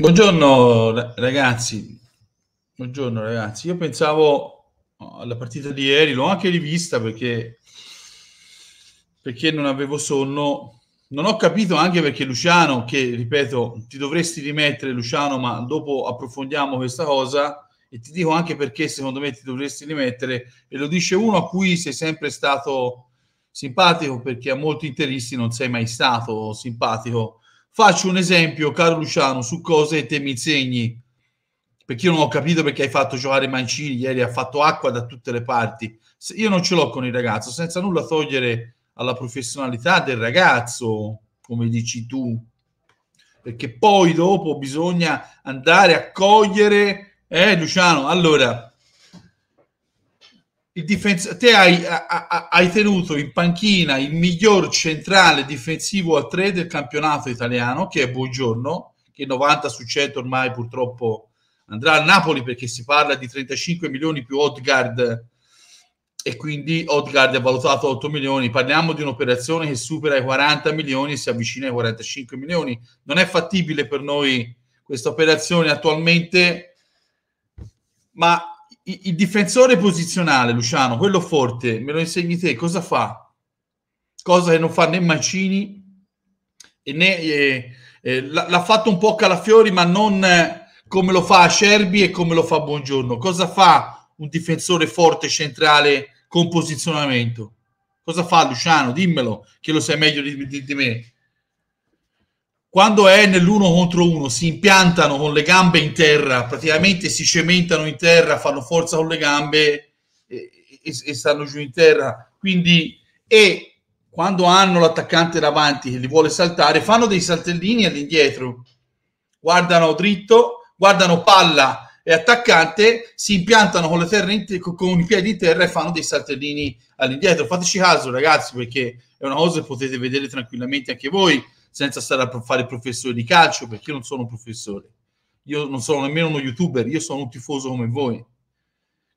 Buongiorno ragazzi, buongiorno ragazzi. Io pensavo alla partita di ieri, l'ho anche rivista perché, perché non avevo sonno. Non ho capito anche perché Luciano, che ripeto, ti dovresti rimettere Luciano, ma dopo approfondiamo questa cosa e ti dico anche perché secondo me ti dovresti rimettere e lo dice uno a cui sei sempre stato simpatico perché a molti interisti non sei mai stato simpatico Faccio un esempio, caro Luciano, su cose te mi insegni, perché io non ho capito perché hai fatto giocare Mancini ieri, ha fatto acqua da tutte le parti. Io non ce l'ho con il ragazzo, senza nulla togliere alla professionalità del ragazzo, come dici tu, perché poi dopo bisogna andare a cogliere, eh Luciano, allora il difens- te hai, hai, tenuto in panchina il miglior centrale difensivo a tre del campionato italiano, che è Buongiorno, che 90 su 100 ormai purtroppo andrà al Napoli perché si parla di 35 milioni più Odgard e quindi Odgard è valutato 8 milioni. Parliamo di un'operazione che supera i 40 milioni e si avvicina ai 45 milioni. Non è fattibile per noi questa operazione attualmente, ma il difensore posizionale, Luciano, quello forte, me lo insegni te, cosa fa? Cosa che non fa né Mancini né, eh, eh, l'ha fatto un po' Calafiori, ma non come lo fa Acerbi e come lo fa Buongiorno. Cosa fa un difensore forte centrale con posizionamento? Cosa fa Luciano? Dimmelo, che lo sai meglio di, di, di me quando è nell'uno contro uno si impiantano con le gambe in terra, praticamente si cementano in terra, fanno forza con le gambe e, e, e stanno giù in terra. Quindi, e quando hanno l'attaccante davanti che li vuole saltare, fanno dei saltellini all'indietro, guardano dritto, guardano palla e attaccante, si impiantano con, le terre te- con i piedi in terra e fanno dei saltellini all'indietro. Fateci caso, ragazzi, perché è una cosa che potete vedere tranquillamente anche voi senza stare a fare professore di calcio, perché io non sono un professore, io non sono nemmeno uno youtuber, io sono un tifoso come voi.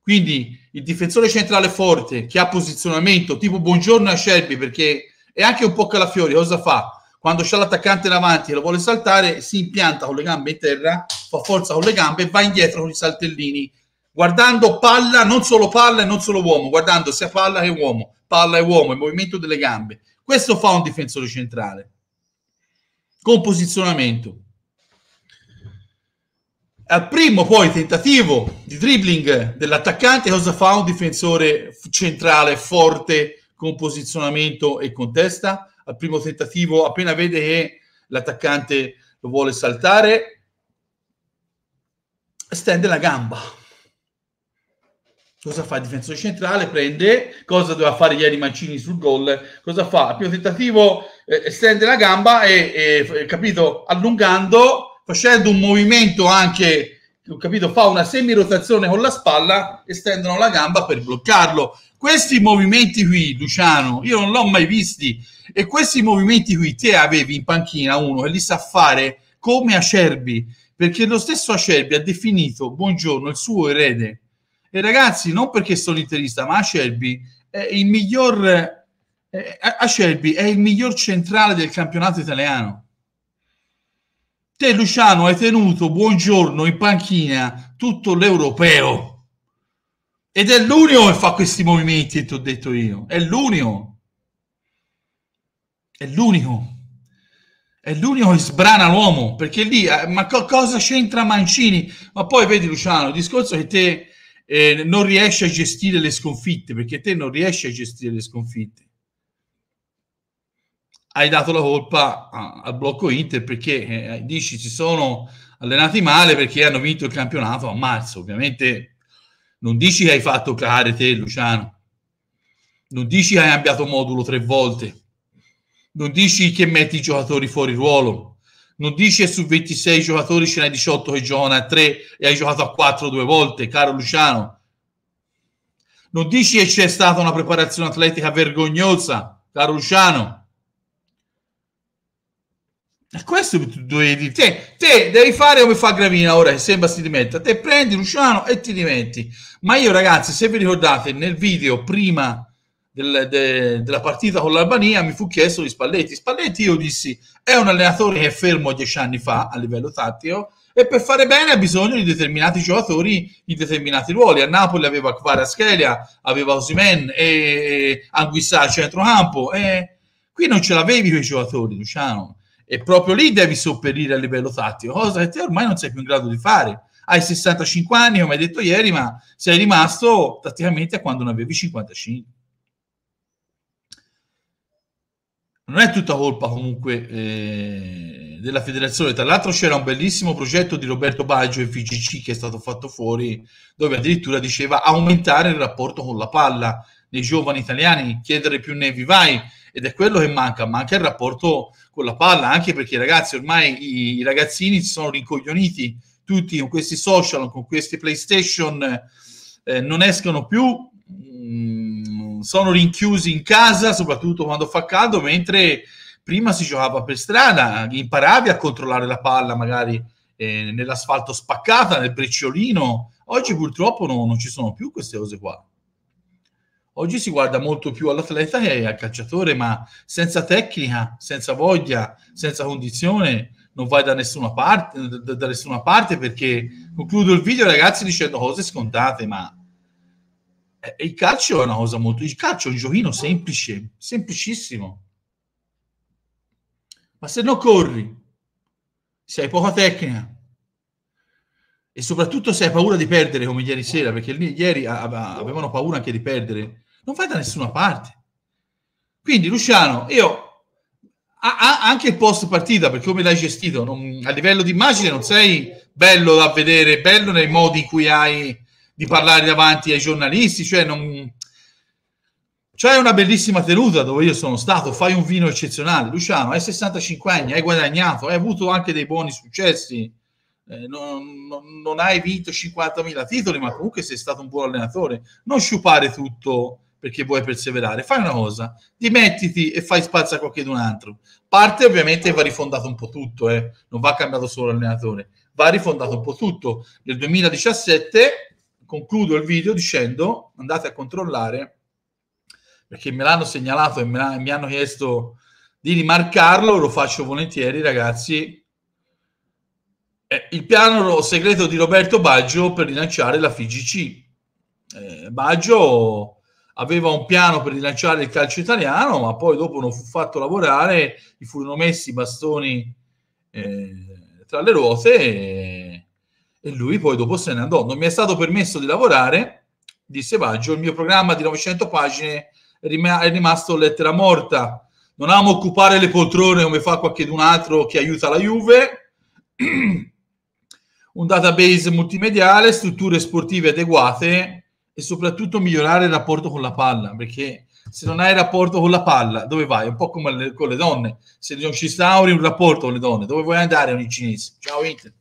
Quindi il difensore centrale forte che ha posizionamento tipo buongiorno a Shelby perché è anche un po' calafiori, cosa fa? Quando c'è l'attaccante davanti e lo vuole saltare, si impianta con le gambe in terra, fa forza con le gambe e va indietro con i saltellini, guardando palla, non solo palla e non solo uomo, guardando sia palla che uomo, palla e uomo, il movimento delle gambe. Questo fa un difensore centrale con posizionamento. Al primo poi tentativo di dribbling dell'attaccante, cosa fa un difensore centrale forte con posizionamento e con testa? Al primo tentativo, appena vede che l'attaccante lo vuole saltare, stende la gamba. Cosa fa il difensore centrale? Prende, cosa doveva fare ieri Mancini sul gol? Cosa fa? Al primo tentativo eh, stende la gamba e, e, capito, allungando, facendo un movimento anche, capito, fa una semi-rotazione con la spalla, estendono la gamba per bloccarlo. Questi movimenti qui, Luciano, io non l'ho mai visti e questi movimenti qui te avevi in panchina uno che li sa fare come Acerbi, perché lo stesso Acerbi ha definito Buongiorno il suo erede. E ragazzi, non perché sono interista, ma Acerbi è il miglior eh, Acerbi è il miglior centrale del campionato italiano. Te, Luciano, hai tenuto buongiorno in panchina tutto l'europeo. Ed è l'unico che fa questi movimenti, ti ho detto io. È l'unico. È l'unico. È l'unico che sbrana l'uomo. Perché lì, eh, ma co- cosa c'entra Mancini? Ma poi vedi, Luciano, il discorso è che te eh, non riesci a gestire le sconfitte, perché te non riesci a gestire le sconfitte hai dato la colpa al blocco Inter perché eh, dici si sono allenati male perché hanno vinto il campionato a marzo. Ovviamente non dici che hai fatto clare te, Luciano. Non dici che hai cambiato modulo tre volte. Non dici che metti i giocatori fuori ruolo. Non dici che su 26 giocatori ce n'hai 18 che giocano a 3 e hai giocato a 4 due volte, caro Luciano. Non dici che c'è stata una preparazione atletica vergognosa, caro Luciano e questo dovevi dire. Te, te, devi fare come fa Gravina ora che sembra si dimetta. Te prendi Luciano e ti dimetti. Ma io, ragazzi, se vi ricordate nel video prima del, de, della partita con l'Albania mi fu chiesto di Spalletti. Spalletti io dissi è un allenatore che è fermo dieci anni fa a livello tattico e per fare bene ha bisogno di determinati giocatori in determinati ruoli. A Napoli aveva Schelia, aveva Osimen e Anguissà a centrocampo e qui non ce l'avevi quei giocatori, Luciano. E proprio lì devi sopperire a livello tattico, cosa che te ormai non sei più in grado di fare. Hai 65 anni, come hai detto ieri, ma sei rimasto tatticamente a quando ne avevi 55. Non è tutta colpa comunque eh, della federazione. Tra l'altro c'era un bellissimo progetto di Roberto Baggio e FGC che è stato fatto fuori, dove addirittura diceva aumentare il rapporto con la palla dei giovani italiani, chiedere più ne vivai, ed è quello che manca, manca il rapporto con la palla, anche perché ragazzi ormai i, ragazzini si sono rincoglioniti tutti con questi social, con questi PlayStation, eh, non escono più, mh, mm, sono rinchiusi in casa, soprattutto quando fa caldo, mentre prima si giocava per strada, imparavi a controllare la palla magari eh, nell'asfalto spaccata, nel brecciolino. Oggi purtroppo no, non ci sono più queste cose qua. Oggi si guarda molto più all'atleta che al calciatore, ma senza tecnica, senza voglia, senza condizione, non vai da nessuna parte, da, da nessuna parte perché concludo il video, ragazzi, dicendo cose scontate, ma eh, il calcio è una cosa molto. Il calcio è un giochino semplice, semplicissimo. Ma se non corri, se hai poca tecnica e soprattutto se hai paura di perdere come ieri sera, perché ieri avevano paura anche di perdere, non vai da nessuna parte. Quindi Luciano, io anche il post partita, perché come l'hai gestito, non, a livello di immagine non sei bello da vedere, bello nei modi in cui hai di parlare davanti ai giornalisti, cioè non, c'è una bellissima tenuta dove io sono stato, fai un vino eccezionale. Luciano, hai 65 anni, hai guadagnato, hai avuto anche dei buoni successi. Eh, non, non, non, hai vinto 50.000 titoli, ma comunque sei stato un buon allenatore. Non sciupare tutto perché vuoi perseverare. Fai una cosa, dimettiti e fai spazio a qualcun altro. Parte ovviamente va rifondato un po' tutto, eh. non va cambiato solo l'allenatore, va rifondato un po' tutto. Nel 2017 concludo il video dicendo andate a controllare perché me l'hanno segnalato e me mi hanno chiesto di rimarcarlo, lo faccio volentieri ragazzi. Eh, il piano segreto di Roberto Baggio per rilanciare la FIGC. Eh, Baggio aveva un piano per rilanciare il calcio italiano, ma poi dopo non fu fatto lavorare, gli furono messi i bastoni eh, tra le ruote e, e lui poi dopo se ne andò. Non mi è stato permesso di lavorare, disse Baggio, il mio programma di 900 pagine è rimasto lettera morta. Non amo occupare le poltrone come fa qualcun altro che aiuta la Juve. Un database multimediale, strutture sportive adeguate e soprattutto migliorare il rapporto con la palla, perché se non hai rapporto con la palla, dove vai? Un po' come le, con le donne. Se non ci sta un rapporto con le donne, dove vuoi andare con i cinesi? Ciao Inter.